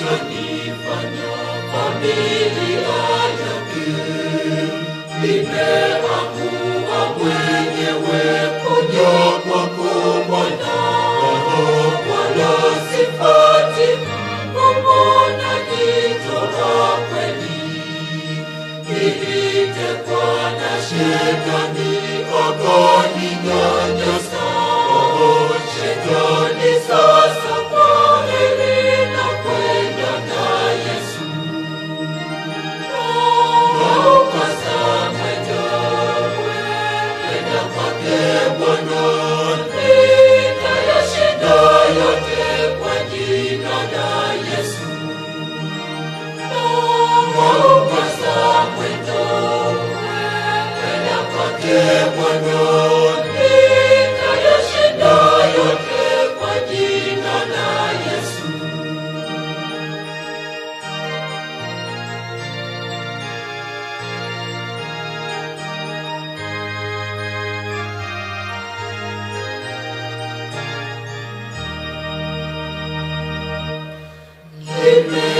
Nifanya familia yake nimeamua Shekani, Ogoni, Ganyasta, Ogon, Shekani. made me.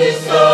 Isso.